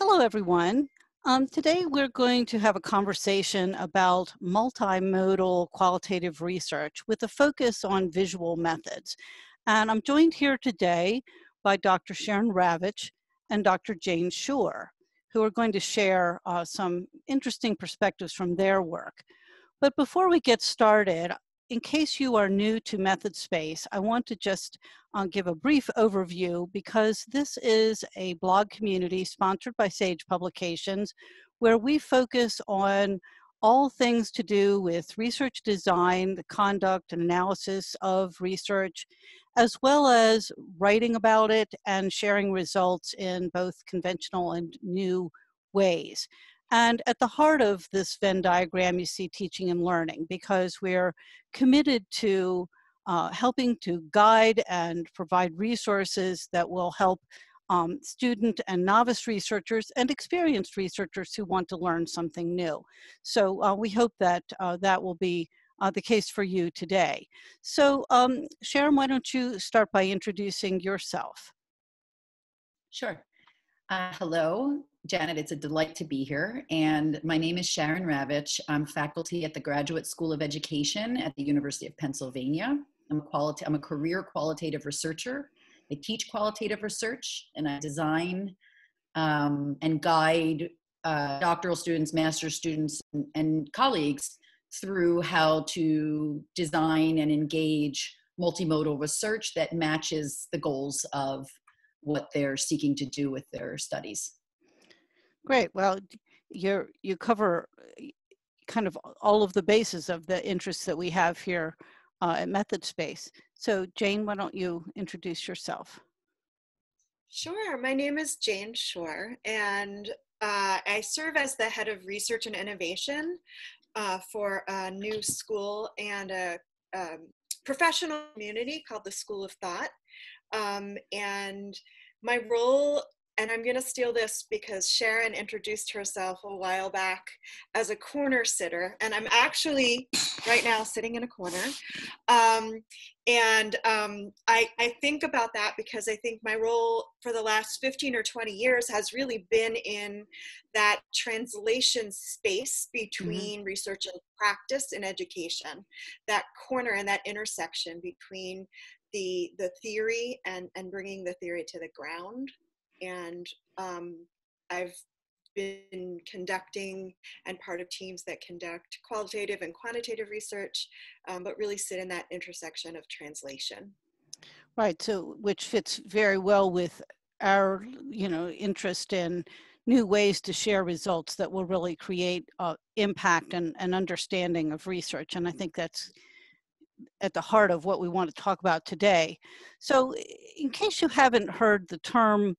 Hello, everyone. Um, today we're going to have a conversation about multimodal qualitative research with a focus on visual methods. And I'm joined here today by Dr. Sharon Ravitch and Dr. Jane Shore, who are going to share uh, some interesting perspectives from their work. But before we get started, in case you are new to MethodSpace, I want to just uh, give a brief overview because this is a blog community sponsored by Sage Publications where we focus on all things to do with research design, the conduct and analysis of research, as well as writing about it and sharing results in both conventional and new ways. And at the heart of this Venn diagram, you see teaching and learning because we're committed to uh, helping to guide and provide resources that will help um, student and novice researchers and experienced researchers who want to learn something new. So uh, we hope that uh, that will be uh, the case for you today. So um, Sharon, why don't you start by introducing yourself? Sure. Uh, hello, Janet. It's a delight to be here. And my name is Sharon Ravitch. I'm faculty at the Graduate School of Education at the University of Pennsylvania. I'm a, quality, I'm a career qualitative researcher. I teach qualitative research and I design um, and guide uh, doctoral students, master's students, and, and colleagues through how to design and engage multimodal research that matches the goals of what they're seeking to do with their studies. Great. Well, you you cover kind of all of the bases of the interests that we have here uh, at MethodSpace. So, Jane, why don't you introduce yourself? Sure. My name is Jane Shore, and uh, I serve as the head of research and innovation uh, for a new school and a um, professional community called the School of Thought. Um, and my role and I'm going to steal this because Sharon introduced herself a while back as a corner sitter, and I'm actually right now sitting in a corner. Um, and um, I, I, think about that because I think my role for the last 15 or 20 years has really been in that translation space mm-hmm. between mm-hmm. research and practice in education, that corner and that intersection between the the theory and and bringing the theory to the ground and um, I've been conducting and part of teams that conduct qualitative and quantitative research, um, but really sit in that intersection of translation. Right, so which fits very well with our, you know, interest in new ways to share results that will really create uh, impact and, and understanding of research. And I think that's at the heart of what we want to talk about today. So in case you haven't heard the term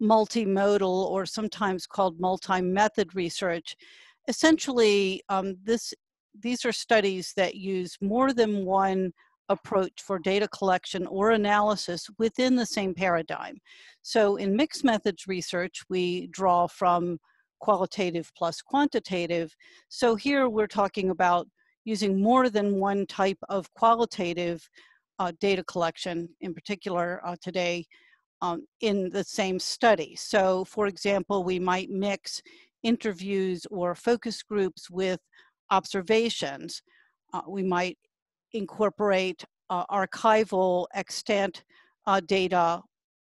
multimodal or sometimes called multi-method research. Essentially, um, this, these are studies that use more than one approach for data collection or analysis within the same paradigm. So in mixed methods research, we draw from qualitative plus quantitative. So here we're talking about using more than one type of qualitative uh, data collection, in particular uh, today, um, in the same study. So for example, we might mix interviews or focus groups with observations. Uh, we might incorporate uh, archival extant uh, data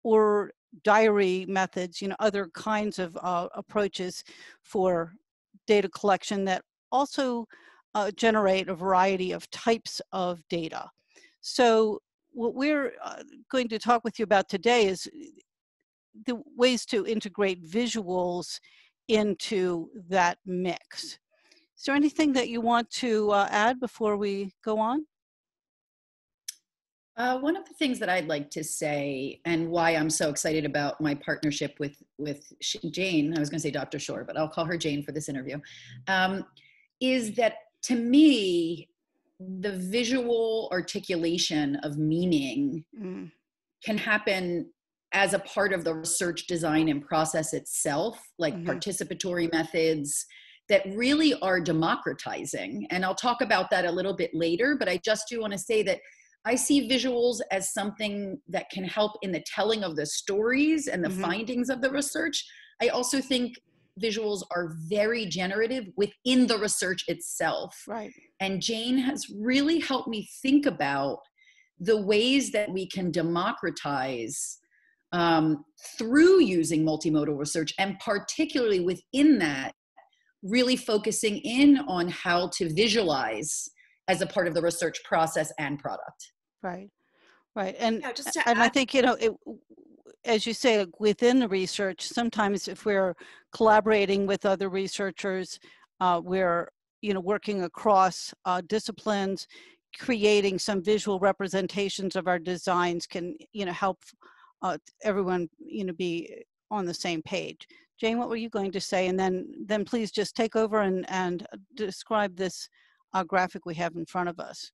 or diary methods, you know, other kinds of uh, approaches for data collection that also uh, generate a variety of types of data. So what we're uh, going to talk with you about today is uh, the ways to integrate visuals into that mix. Is there anything that you want to uh, add before we go on? Uh, one of the things that I'd like to say, and why I'm so excited about my partnership with with Jane, I was going to say Dr. Shore, but I'll call her Jane for this interview, um, is that to me, the visual articulation of meaning mm. can happen as a part of the research design and process itself, like mm-hmm. participatory methods that really are democratizing. And I'll talk about that a little bit later, but I just do want to say that I see visuals as something that can help in the telling of the stories and the Mhm. findings of the research. I also think visuals are very generative within the research itself. Right. And Jane has really helped me think about the ways that we can democratize um, through using multimodal research, and particularly within that, really focusing in on how to visualize as a part of the research process and product. Right. Right. And Yeah, just to and I think you know it, as you say within the research sometimes if we're collaborating with other researchers uh, we're you know working across uh, disciplines creating some visual representations of our designs can you know help uh, everyone you know be on the same page. Jane what were you going to say? And then then please just take over and and describe this uh, graphic we have in front of us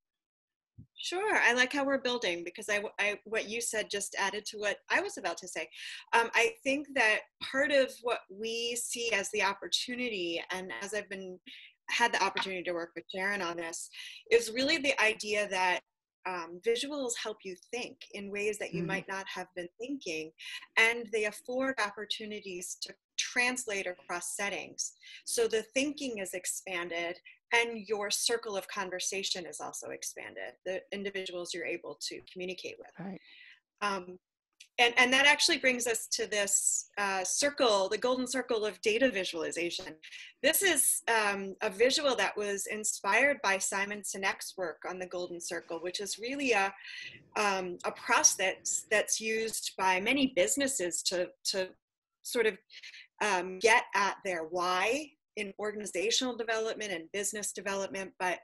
Sure, I like how we're building because I, I what you said just added to what I was about to say. Um, I think that part of what we see as the opportunity, and as I've been had the opportunity to work with Sharon on this, is really the idea that um, visuals help you think in ways that you Mhm. might not have been thinking, and they afford opportunities to translate across settings. So the thinking is expanded and your circle of conversation is also expanded the individuals you're able to communicate with. Right. Um, and, and that actually brings us to this uh, circle the golden circle of data visualization. This is um, a visual that was inspired by simon sinek's work on the golden circle which is really a, um, a process that's used by many businesses to, to sort of um, get at their why in organizational development and business development, but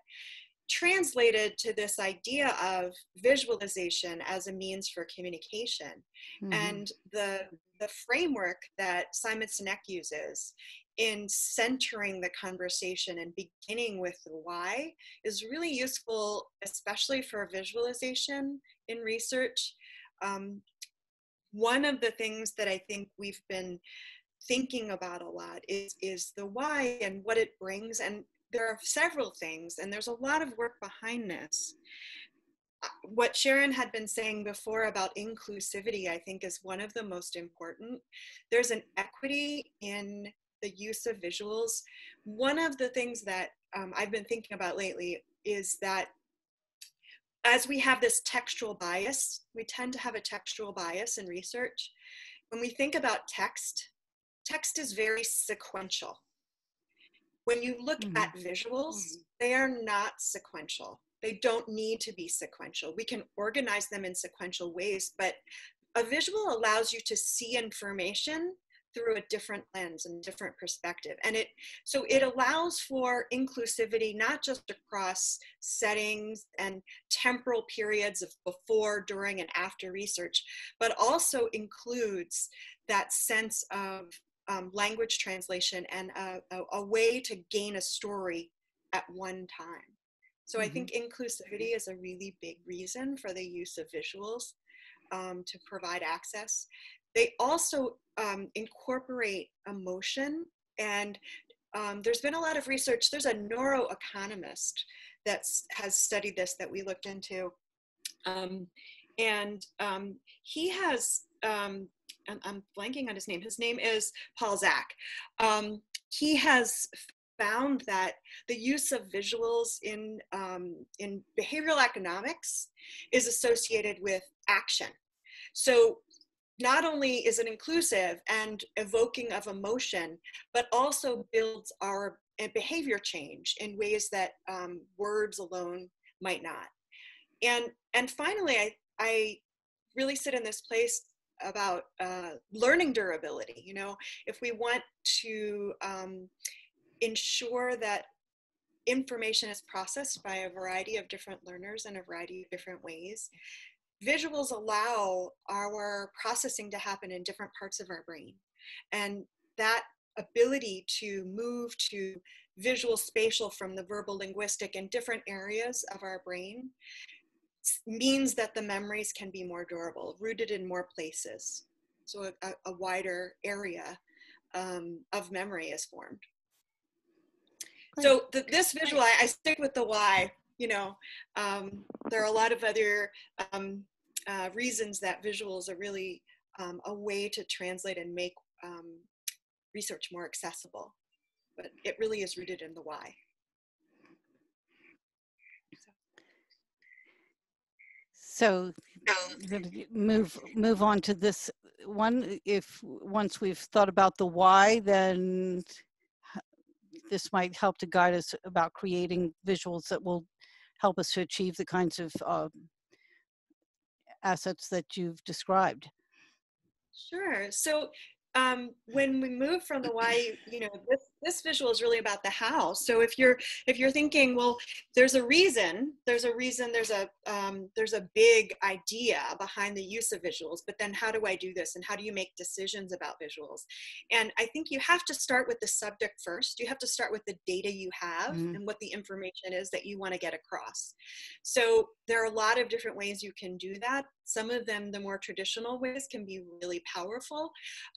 translated to this idea of visualization as a means for communication. Mhm. And the, the framework that Simon Sinek uses in centering the conversation and beginning with the why is really useful, especially for visualization in research. Um, one of the things that I think we've been thinking about a lot is is the why and what it brings and there are several things and there's a lot of work behind this. Uh, what sharon had been saying before about inclusivity i think is one of the most important. There's an equity in the use of visuals. One of the things that um, i've been thinking about lately is that as we have this textual bias we tend to have a textual bias in research. When we think about text text is very sequential. When you look Mhm. at visuals, they are not sequential. They don't need to be sequential. We can organize them in sequential ways, but a visual allows you to see information through a different lens and different perspective and it so it allows for inclusivity not just across settings and temporal periods of before during and after research but also includes that sense of um, language translation and a, a, a, way to gain a story at one time. So I think inclusivity is a really big reason for the use of visuals um, to provide access. They also um, incorporate emotion, and um, there's been a lot of research. There's a neuroeconomist that has studied this that we looked into, um, and um, he has um, I'm, I'm, blanking on his name. His name is Paul Zak. Um, he has found that the use of visuals in um, in behavioral economics is associated with action. So not only is it inclusive and evoking of emotion, but also builds our behavior change in ways that um, words alone might not. And and finally, I I really sit in this place about uh, learning durability. You know, if we want to um, ensure that information is processed by a variety of different learners in a variety of different ways, visuals allow our processing to happen in different parts of our brain. And that ability to move to visual spatial from the verbal linguistic in different areas of our brain means that the memories can be more durable, rooted in more places. So a, a wider area um, of memory is formed. So the, this visual, I, I, stick with the why you know, um, there are a lot of other um, uh, reasons that visuals are really um, a way to translate and make um, research more accessible. But it really is rooted in the why. So move move on to this one. If once we've thought about the why, then this might help to guide us about creating visuals that will help us to achieve the kinds of um, assets that you've described. Sure. So um, when we move from the why, you know, this, this visual is really about the how. So if you're if you're thinking, well, there's a reason, there's a reason, there's a um, there's a big idea behind the use of visuals, but then how do I do this, and how do you make decisions about visuals? And I think you have to start with the subject first. You have to start with the data you have mm-hmm. and what the information is that you want to get across. So there are a lot of different ways you can do that. Some of them, the more traditional ways, can be really powerful.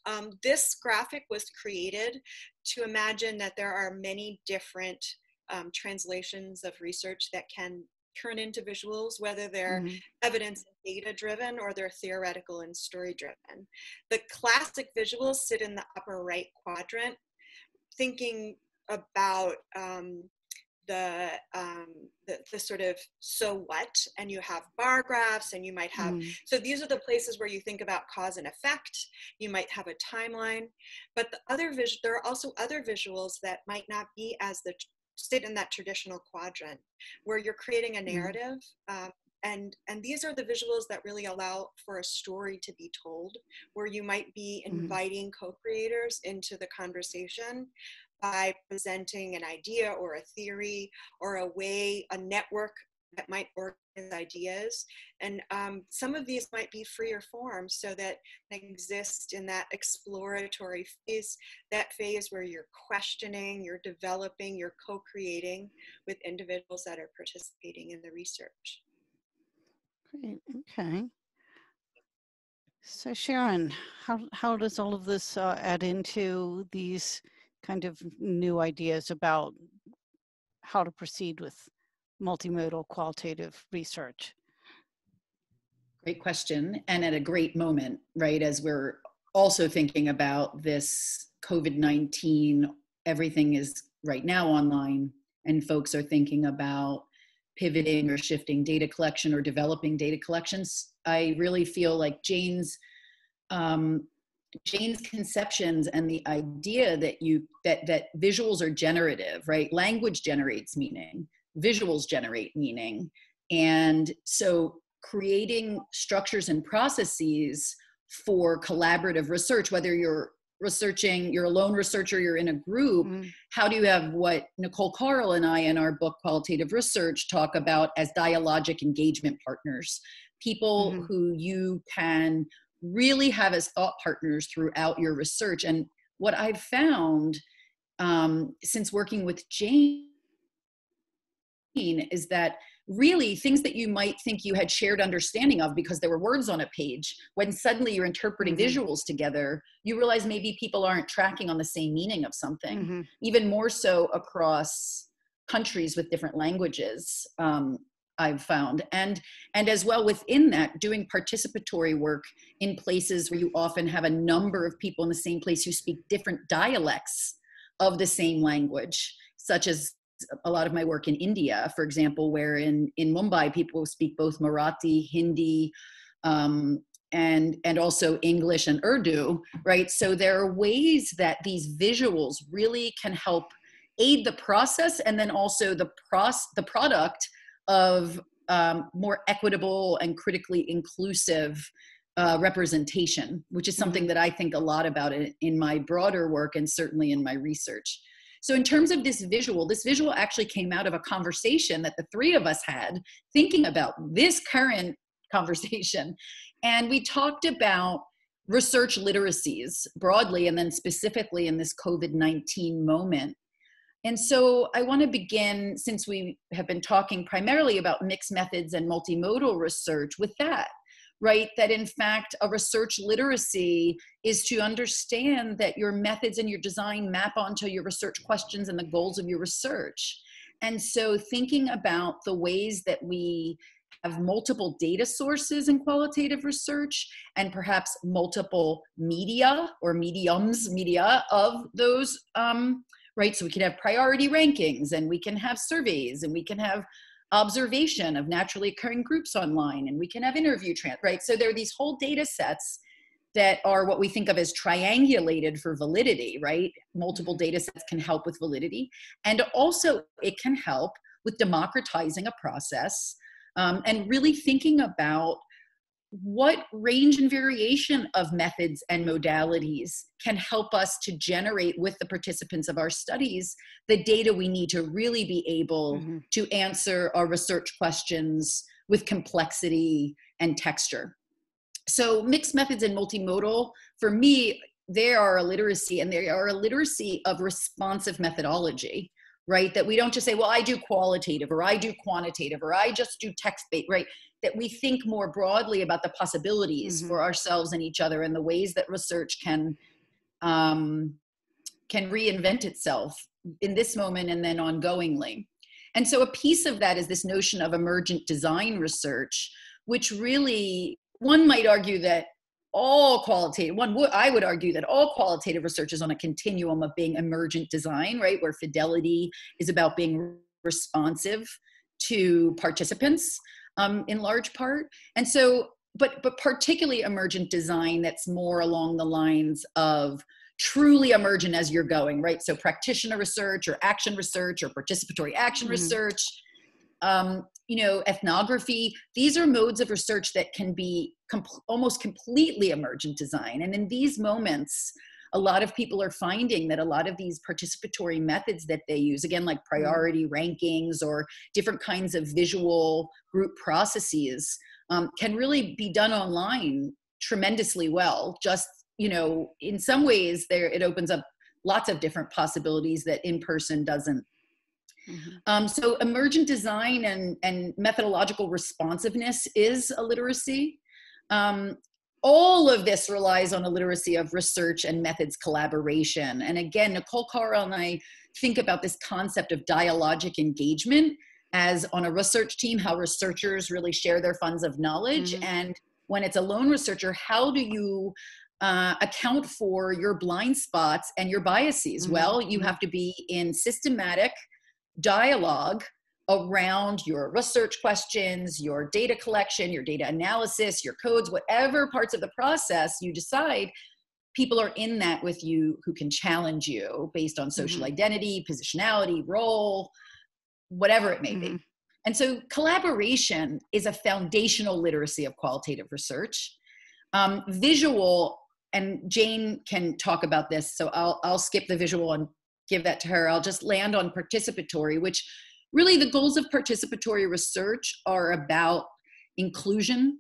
Um, this graphic was created to imagine that there are many different um, translations of research that can turn into visuals, whether they're mm-hmm. evidence and data driven or they're theoretical and story driven. The classic visuals sit in the upper right quadrant, thinking about um, the, um, the, the sort of so what and you have bar graphs and you might have mm. so these are the places where you think about cause and effect you might have a timeline but the other there are also other visuals that might not be as the sit in that traditional quadrant where you're creating a mm. narrative mm. um, and and these are the visuals that really allow for a story to be told where you might be mm. inviting mm. co-creators into the conversation by presenting an idea or a theory or a way, a network that might organize ideas. And um, some of these might be freer forms so that they exist in that exploratory phase, that phase where you're questioning, you're developing, you're co creating with individuals that are participating in the research. Great, okay. So Sharon, how, how does all of this uh, add into these kind of new ideas about how to proceed with multimodal qualitative research? Great question. And at a great moment, right, as we're also thinking about this COVID 19, everything is right now online, and folks are thinking about pivoting or shifting data collection or developing data collections. I really feel like Jane's um, Jane's conceptions and the idea that you that that visuals are generative, right? Language generates meaning, visuals generate meaning. And so creating structures and processes for collaborative research, whether you're researching, you're a lone researcher, you're in a group, mm. how do you have what Nicole Carl and I in our book Qualitative Research talk about as dialogic engagement partners? People mm-hmm. who you can really have as thought partners throughout your research. And what I've found um, since working with Jane is that really things that you might think you had shared understanding of because there were words on a page when suddenly you're interpreting mm-hmm. visuals together you realize maybe people aren't tracking on the same meaning of something mm-hmm. even more so across countries with different languages um, I've found. And and as well within that, doing participatory work in places where you often have a number of people in the same place who speak different dialects of the same language, such as a lot of my work in India, for example, where in, in Mumbai people speak both Marathi, Hindi, um, and and also English and Urdu, right? So there are ways that these visuals really can help aid the process and then also the pros the product of um, more equitable and critically inclusive uh, representation, which is something mm-hmm. that I think a lot about in, in my broader work and certainly in my research. So, in terms of this visual, this visual actually came out of a conversation that the three of us had thinking about this current conversation. And we talked about research literacies broadly and then specifically in this COVID 19 moment. And so I want to begin, since we have been talking primarily about mixed methods and multimodal research, with that, right? That in fact, a research literacy is to understand that your methods and your design map onto your research questions and the goals of your research. and so thinking about the ways that we have multiple data sources in qualitative research and perhaps multiple media or mediums media of those um, right? So we can have priority rankings and we can have surveys and we can have observation of naturally occurring groups online and we can have interview trans right? So there are these whole data sets that are what we think of as triangulated for validity right? Multiple data sets can help with validity. And also it can help with democratizing a process um, and really thinking about what range and variation of methods and modalities can help us to generate with the participants of our studies the data we need to really be able mm-hmm. to answer our research questions with complexity and texture. So, mixed methods and multimodal, for me, they are a literacy and they are a literacy of responsive methodology right that we don't just say well i do qualitative or i do quantitative or i just do text based right that we think more broadly about the possibilities mm-hmm. for ourselves and each other and the ways that research can um, can reinvent itself in this moment and then ongoingly and so a piece of that is this notion of emergent design research which really one might argue that all qualitative one would i would argue that all qualitative research is on a continuum of being emergent design right where fidelity is about being responsive to participants um, in large part. And so, but but particularly emergent design that's more along the lines of truly emergent as you're going, right? So practitioner research or action research or participatory action mm-hmm. research. Um, you know, ethnography, these are modes of research that can be almost completely emergent design. And in these moments, a lot of people are finding that a lot of these participatory methods that they use, again, like mm-hmm. priority rankings or different kinds of visual group processes, um, can really be done online tremendously well. Just, you know, in some ways, there it opens up lots of different possibilities that in person doesn't. Mm-hmm. Um, so emergent design and, and methodological responsiveness is a literacy. Um, all of this relies on a literacy of research and methods collaboration. And again, Nicole Carl and I think about this concept of dialogic engagement as on a research team, how researchers really share their funds of knowledge. Mm-hmm. And when it's a lone researcher, how do you uh, account for your blind spots and your biases? Mm-hmm. Well, you mm-hmm. have to be in systematic dialogue around your research questions, your data collection, your data analysis, your codes, whatever parts of the process you decide, people are in that with you who can challenge you based on social mm-hmm. identity, positionality, role, whatever it may mm-hmm. be. And so collaboration is a foundational literacy of qualitative research. Um, visual, and Jane can talk about this, so I'll, I'll skip the visual and give that to her. I'll just land on participatory, which really the goals of participatory research are about inclusion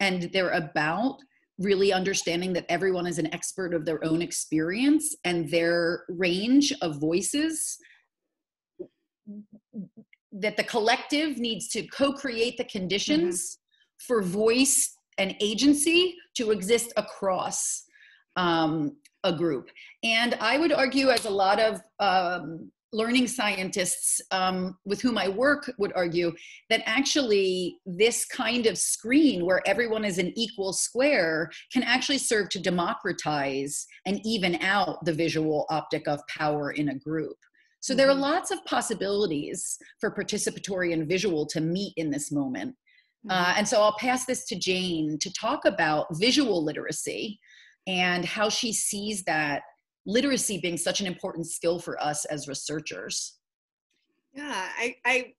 and they're about really understanding that everyone is an expert of their own experience and their range of voices that the collective needs to co-create the conditions mm-hmm. for voice and agency to exist across um, a group and i would argue as a lot of um, learning scientists um, with whom I work would argue that actually this kind of screen where everyone is an equal square can actually serve to democratize and even out the visual optic of power in a group. So there are mm-hmm. lots of possibilities for participatory and visual to meet in this moment. Uh, mm-hmm. and so I'll pass this to Jane to talk about visual literacy and how she sees that literacy being such an important skill for us as researchers. Yeah, I, I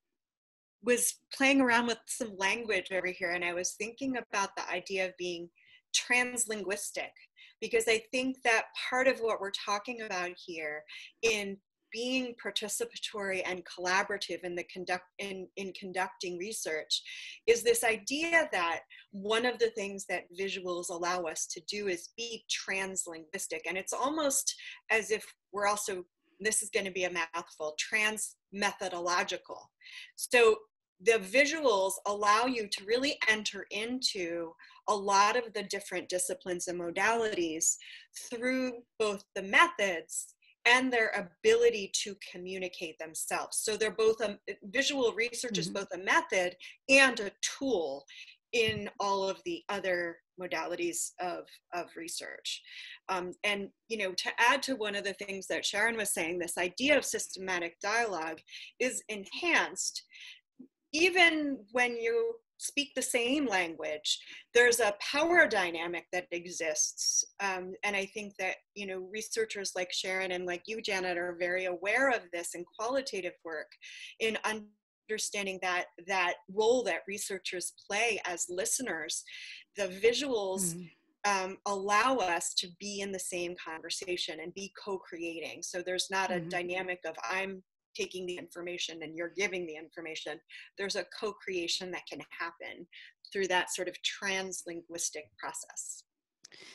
was playing around with some language over here and I was thinking about the idea of being translinguistic because I think that part of what we're talking about here in being participatory and collaborative in the conduct in, in conducting research is this idea that one of the things that visuals allow us to do is be translinguistic. And it's almost as if we're also this is going to be a mouthful trans methodological so the visuals allow you to really enter into a lot of the different disciplines and modalities through both the methods and their ability to communicate themselves. So they're both a visual research mm-hmm. is both a method and a tool in all of the other modalities of, of research. Um, and, you know, to add to one of the things that Sharon was saying, this idea of systematic dialogue is enhanced even when you speak the same language there's a power dynamic that exists um, and i think that you know researchers like sharon and like you janet are very aware of this in qualitative work in understanding that that role that researchers play as listeners the visuals mm-hmm. Um, allow us to be in the same conversation and be co-creating so there's not mm-hmm. a dynamic of i'm taking the information and you're giving the information there's a co-creation that can happen through that sort of translinguistic process.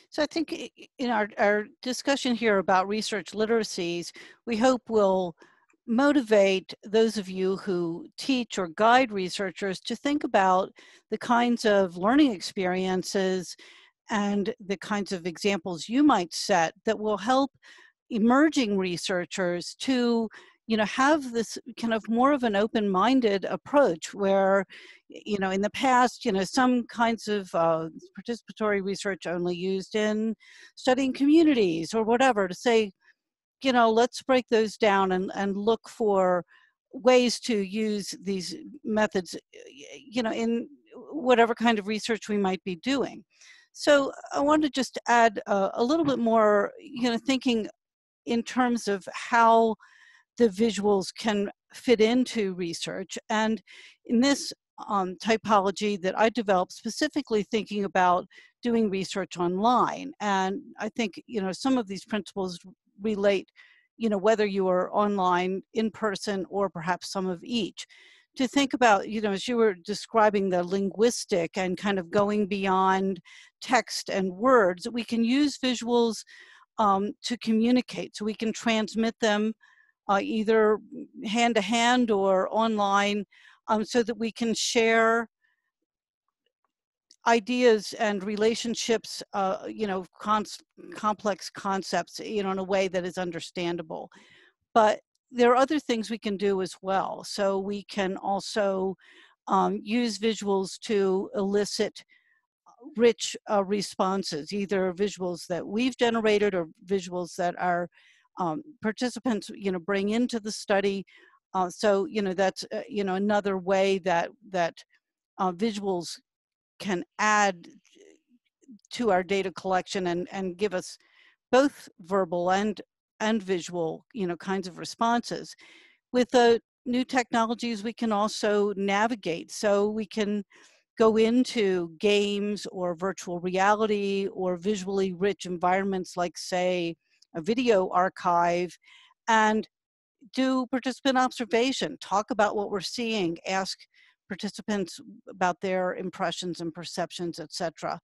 So I think in our, our discussion here about research literacies, we hope will motivate those of you who teach or guide researchers to think about the kinds of learning experiences and the kinds of examples you might set that will help emerging researchers to you know have this kind of more of an open-minded approach where you know in the past you know some kinds of uh, participatory research only used in studying communities or whatever to say you know let's break those down and and look for ways to use these methods you know in whatever kind of research we might be doing. So i want to just add a, a little bit more you know thinking in terms of how the visuals can fit into research. And in this um, typology that I developed specifically thinking about doing research online. And I think, you know, some of these principles relate, you know, whether you are online, in person, or perhaps some of each. To think about, you know, as you were describing the linguistic and kind of going beyond text and words, we can use visuals um, to communicate. So we can transmit them uh, either hand to hand or online um, so that we can share ideas and relationships, uh, you know, complex concepts, you know, in a way that is understandable. But there are other things we can do as well. So we can also um, use visuals to elicit rich uh, responses, either visuals that we've generated or visuals that are um, participants, you know, bring into the study. Uh, so, you know, that's, uh, you know, another way that, that uh, visuals can add to our data collection and, and give us both verbal and, and visual, you know, kinds of responses. With the new technologies, we can also navigate. So we can go into games or virtual reality or visually rich environments like, say, a video archive, and do participant observation, talk about what we're seeing, ask participants about their impressions and perceptions, etc.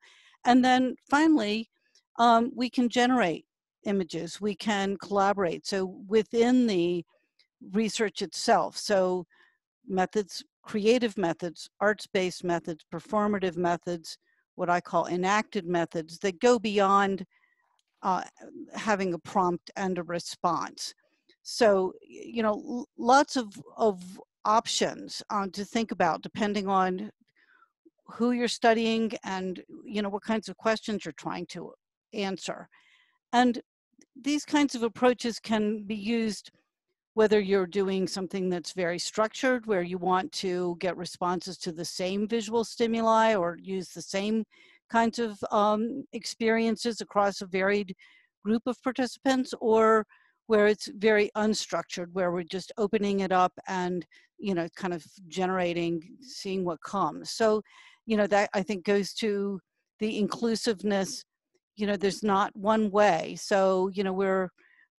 And then finally, um, we can generate images, we can collaborate. So within the research itself, so methods, creative methods, arts-based methods, performative methods, what I call enacted methods that go beyond uh, having a prompt and a response. So, you know, lots of, of options uh, to think about depending on who you're studying and, you know, what kinds of questions you're trying to answer. And these kinds of approaches can be used whether you're doing something that's very structured, where you want to get responses to the same visual stimuli or use the same kinds of um, experiences across a varied group of participants or where it's very unstructured where we're just opening it up and you know kind of generating seeing what comes. So you know that i think goes to the inclusiveness. You know there's not one way. So you know we're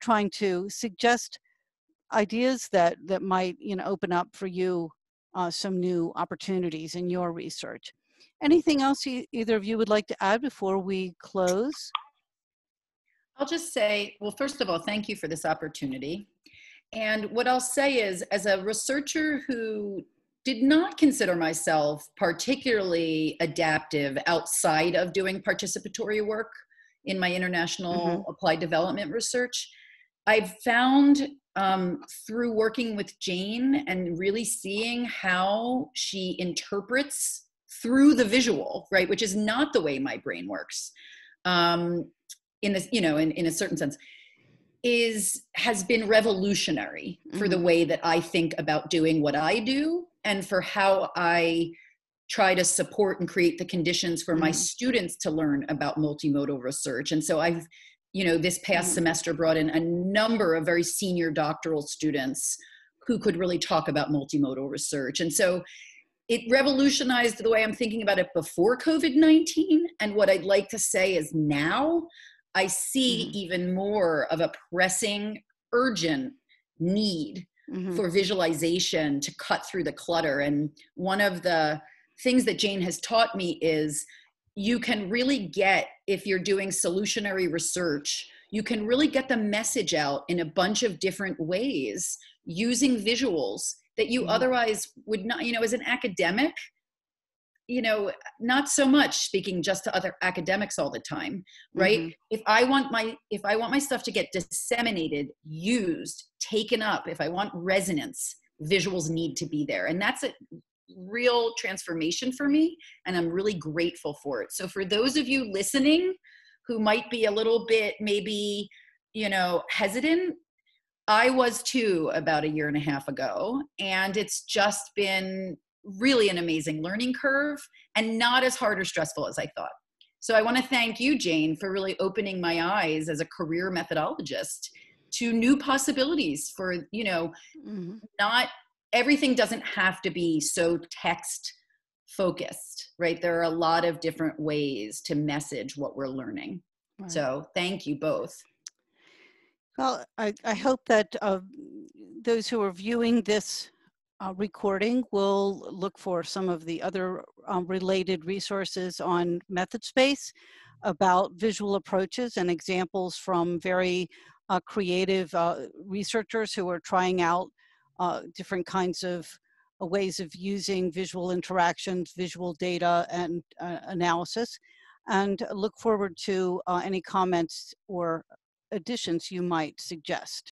trying to suggest ideas that that might you know open up for you uh, some new opportunities in your research Anything else you, either of you would like to add before we close? I'll just say, well, first of all, thank you for this opportunity. And what I'll say is, as a researcher who did not consider myself particularly adaptive outside of doing participatory work in my international mm-hmm. applied development research, I've found um, through working with Jane and really seeing how she interprets through the visual, right, which is not the way my brain works. Um, in this, you know, in, in a certain sense, is has been revolutionary for the Mhm. way that I think about doing what I do and for how I try to support and create the conditions for my Mhm. students to learn about multimodal research. And so I've, you know, this past Mhm. semester brought in a number of very senior doctoral students who could really talk about multimodal research. And so it revolutionized the way I'm thinking about it before COVID 19. And what I'd like to say is now I see Mhm. even more of a pressing, urgent need Mhm. for visualization to cut through the clutter. And one of the things that Jane has taught me is you can really get, if you're doing solutionary research, you can really get the message out in a bunch of different ways using visuals that you Mhm. otherwise would not, you know, as an academic, you know, not so much speaking just to other academics all the time, right? Mhm. If I want my if I want my stuff to get disseminated, used, taken up, if I want resonance, visuals need to be there. And that's a real transformation for me and I'm really grateful for it. So for those of you listening who might be a little bit maybe, you know, hesitant, I was too about a year and a half ago and it's just been really an amazing learning curve and not as hard or stressful as I thought. So I want to thank you, Jane, for really opening my eyes as a career methodologist to new possibilities for, you know, Mhm. not everything doesn't have to be so text focused, right? There are a lot of different ways to message what we're learning. Right. So thank you both. Well, I, I hope that uh, those who are viewing this uh, recording will look for some of the other um, related resources on MethodSpace about visual approaches and examples from very uh, creative uh, researchers who are trying out uh, different kinds of uh, ways of using visual interactions, visual data, and analysis. And look forward to uh, any comments or additions you might suggest.